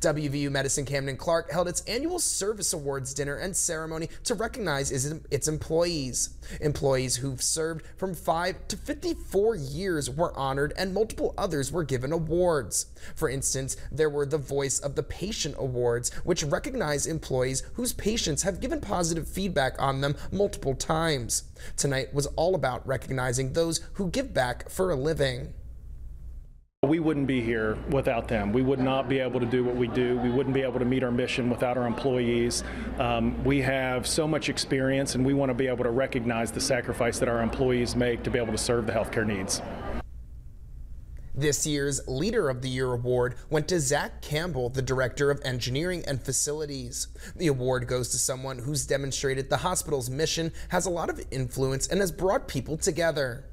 WVU Medicine Camden Clark held its annual Service Awards dinner and ceremony to recognize its employees. Employees who've served from 5 to 54 years were honored and multiple others were given awards. For instance, there were the Voice of the Patient Awards, which recognize employees whose patients have given positive feedback on them multiple times. Tonight was all about recognizing those who give back for a living. We wouldn't be here without them. We would not be able to do what we do. We wouldn't be able to meet our mission without our employees. Um, we have so much experience, and we want to be able to recognize the sacrifice that our employees make to be able to serve the healthcare needs. This year's Leader of the Year award went to Zach Campbell, the Director of Engineering and Facilities. The award goes to someone who's demonstrated the hospital's mission has a lot of influence and has brought people together.